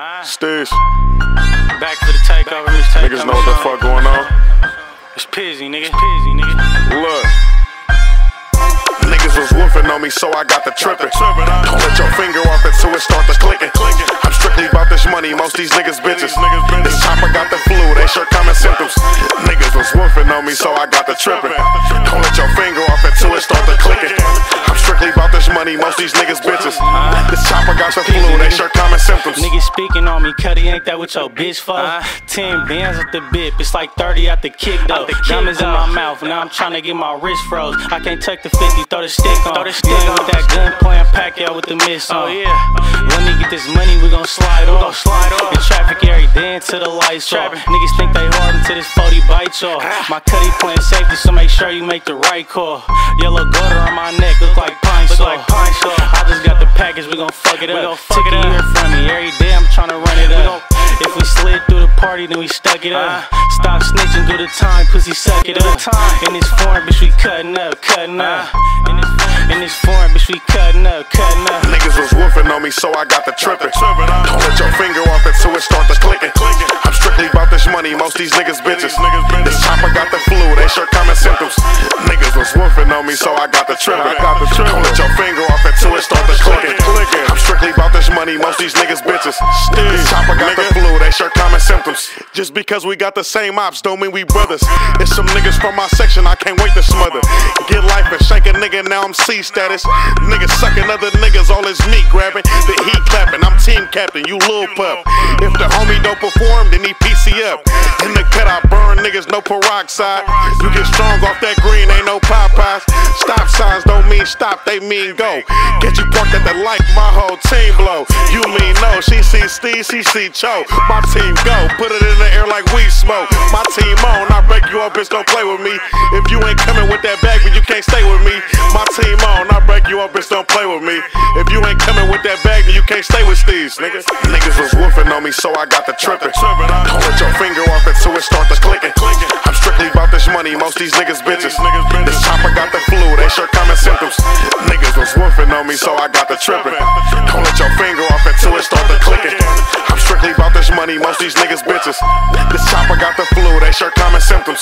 Stish. Back for the takeover, mixtape. Niggas know what the fuck going on. It's Peezy, nigga. It's Peezy, nigga. Look. Niggas was woofing on me, so I got the trippin'. Don't let your finger off it till it start to clickin'. I'm strictly about this money, most these niggas bitches. This chopper got the flu, they sure common symptoms. Niggas was woofing on me, so I got the trippin'. Don't let your finger off it till it start to clickin'. I'm strictly about this money, most these niggas bitches. This chopper got the flu, they sure common symptoms. Speaking on me, Cuddy, ain't that what your bitch for? Ten bands at the bip, it's like 30 at the kick though. Diamonds in my mouth, now I'm trying to get my wrist froze. I can't take the 50, throw the stick on. Throw the stick on. with that gun playing pack out with the miss oh, on. Oh yeah. Let me get this money, we gon' slide off. Gon slide off. In traffic every day until the lights off. Niggas think they hard until this 40 bites off. Ah. My Cuddy playing safety, so make sure you make the right call. Yellow gutter on my neck, look like pine saw. Like pine saw. I just got the package, we gon' fuck it up. Take it here from me every day, I'm tryna run it up. If we slid through the party, then we stuck it up. Stop snitching, do the time, pussy suck it up. In this foreign, bitch, we cutting up, cutting up. In this, in this foreign, bitch, we cutting up, cutting up. Niggas was woofing on me, so I got the trippin'. Don't let your finger off it till it start to clickin'. I'm strictly about this money, most these niggas bitches. This chopper got the flu, they sure common symptoms. Niggas was woofing on me, so I got the trippin'. Don't let your finger off it till it start to clickin'. I'm strictly about this money, most these niggas bitches. This chopper got the flu, they sure common symptoms. Just because we got the same ops, don't mean we brothers. It's some niggas from my section, I can't wait to smother. And now I'm C status. Niggas sucking other niggas, all his meat grabbing. The heat clapping, I'm team captain, you lil pup. If the homie don't perform, then he PC up. In the cut, I burn niggas, no peroxide. You get strong off that green, ain't no Popeyes. Stop signs don't mean stop, they mean go. Get you parked at the light, my whole team blow. You mean see Steve, she see Cho. My team go, put it in the air like we smoke. My team on, I break you up, bitch, don't play with me. If you ain't coming with that bag, then you can't stay with me. My team on, I break you up, bitch, don't play with me. If you ain't coming with that bag, then you can't stay with Steve's, niggas. Niggas was woofing on me, so I got the trippin'. Don't let your finger off it it start to clickin'. I'm strictly about this money, most these niggas bitches. On me, so I got the trippin'. Don't let your finger off it till it start to clickin'. I'm strictly about this money, most these niggas bitches. This chopper got the flu, they sure common symptoms.